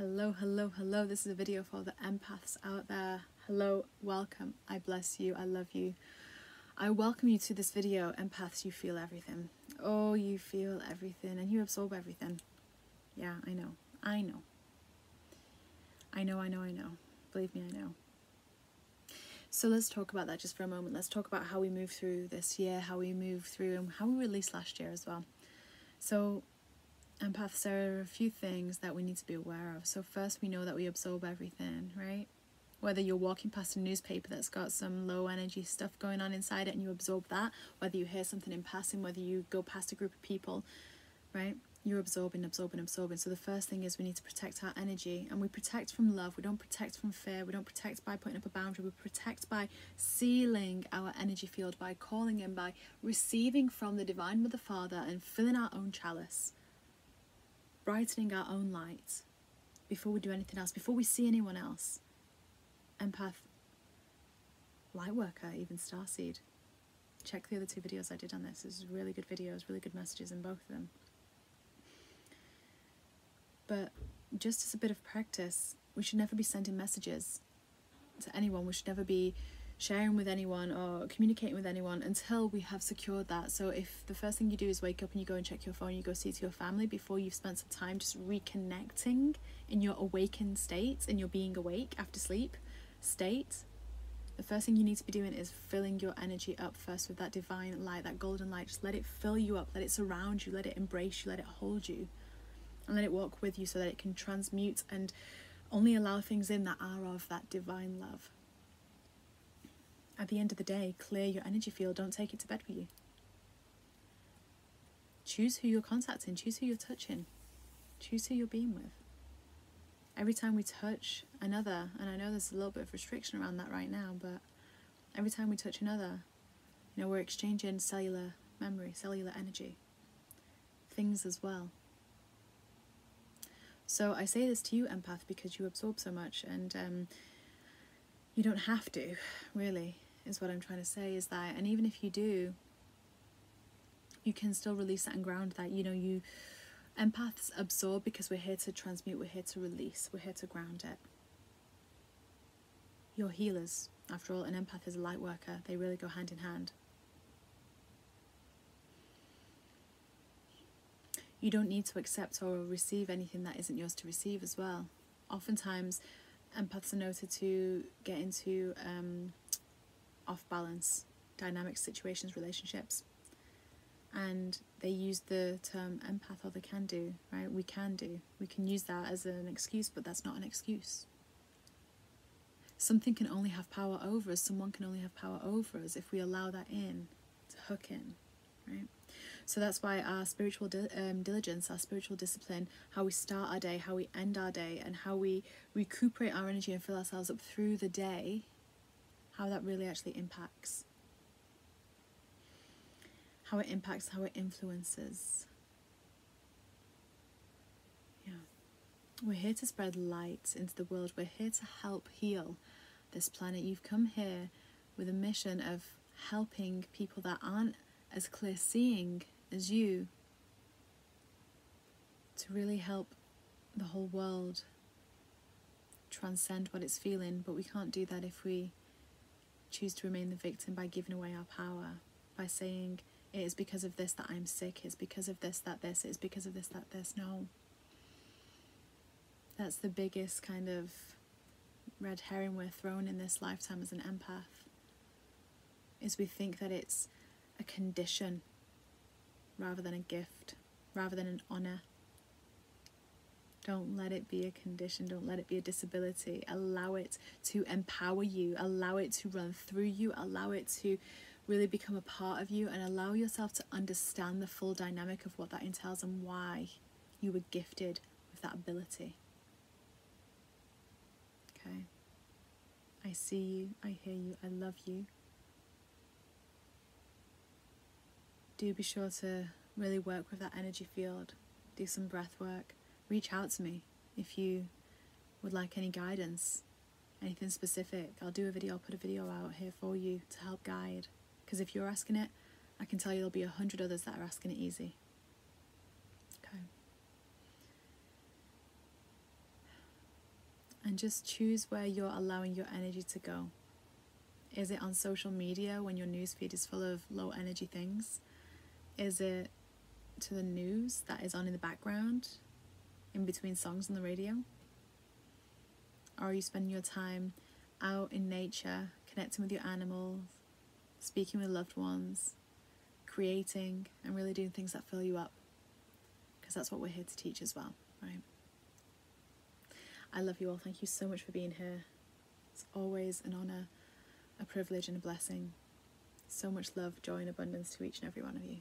Hello, hello, hello. This is a video for the empaths out there. Hello, welcome. I bless you. I love you. I welcome you to this video. Empaths, you feel everything. Oh, you feel everything and you absorb everything. Yeah, I know. I know. I know, I know, I know. Believe me, I know. So let's talk about that just for a moment. Let's talk about how we move through this year, how we move through, and how we released last year as well. So, empaths, there are a few things that we need to be aware of. So, first, we know that we absorb everything, right? Whether you're walking past a newspaper that's got some low energy stuff going on inside it and you absorb that, whether you hear something in passing, whether you go past a group of people, right? You're absorbing, absorbing, absorbing. So the first thing is we need to protect our energy and we protect from love. We don't protect from fear. We don't protect by putting up a boundary. We protect by sealing our energy field, by calling in, by receiving from the Divine Mother Father and filling our own chalice, brightening our own light before we do anything else, before we see anyone else empath, light worker, even starseed. Check the other two videos I did on this. There's really good videos, really good messages in both of them. But just as a bit of practice, we should never be sending messages to anyone. We should never be sharing with anyone or communicating with anyone until we have secured that. So if the first thing you do is wake up and you go and check your phone, you go see to your family before you've spent some time just reconnecting in your awakened state, in your being awake after sleep, state, the first thing you need to be doing is filling your energy up first with that divine light, that golden light. Just let it fill you up, let it surround you, let it embrace you, let it hold you, and let it walk with you so that it can transmute and only allow things in that are of that divine love. At the end of the day, clear your energy field, don't take it to bed with you. Choose who you're contacting, choose who you're touching, choose who you're being with. Every time we touch another, and I know there's a little bit of restriction around that right now, but every time we touch another, you know, we're exchanging cellular memory, cellular energy, things as well. So I say this to you, empath, because you absorb so much, and um, you don't have to, really, is what I'm trying to say. Is that, and even if you do, you can still release that and ground that. You know, you Empaths absorb because we're here to transmute, we're here to release, we're here to ground it. You're healers. After all, an empath is a light worker, they really go hand in hand. You don't need to accept or receive anything that isn't yours to receive as well. Oftentimes, empaths are noted to get into um, off balance dynamic situations, relationships and they use the term empath or the can do, right? We can do. We can use that as an excuse, but that's not an excuse. Something can only have power over us, someone can only have power over us if we allow that in, to hook in, right? So that's why our spiritual di- um, diligence, our spiritual discipline, how we start our day, how we end our day, and how we recuperate our energy and fill ourselves up through the day, how that really actually impacts how it impacts, how it influences. Yeah. We're here to spread light into the world. We're here to help heal this planet. You've come here with a mission of helping people that aren't as clear seeing as you to really help the whole world transcend what it's feeling, but we can't do that if we choose to remain the victim by giving away our power, by saying, it is because of this that I'm sick, it's because of this that this, it's because of this that this. No. That's the biggest kind of red herring we're thrown in this lifetime as an empath. Is we think that it's a condition rather than a gift, rather than an honour. Don't let it be a condition, don't let it be a disability. Allow it to empower you, allow it to run through you, allow it to really become a part of you and allow yourself to understand the full dynamic of what that entails and why you were gifted with that ability. Okay. I see you, I hear you, I love you. Do be sure to really work with that energy field, do some breath work, reach out to me if you would like any guidance, anything specific. I'll do a video, I'll put a video out here for you to help guide. Because if you're asking it, I can tell you there'll be a hundred others that are asking it easy. Okay. And just choose where you're allowing your energy to go. Is it on social media when your newsfeed is full of low energy things? Is it to the news that is on in the background in between songs on the radio? Or are you spending your time out in nature, connecting with your animals, speaking with loved ones, creating, and really doing things that fill you up? Because that's what we're here to teach as well, right? I love you all. Thank you so much for being here. It's always an honour, a privilege, and a blessing. So much love, joy, and abundance to each and every one of you.